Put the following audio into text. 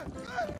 Ah!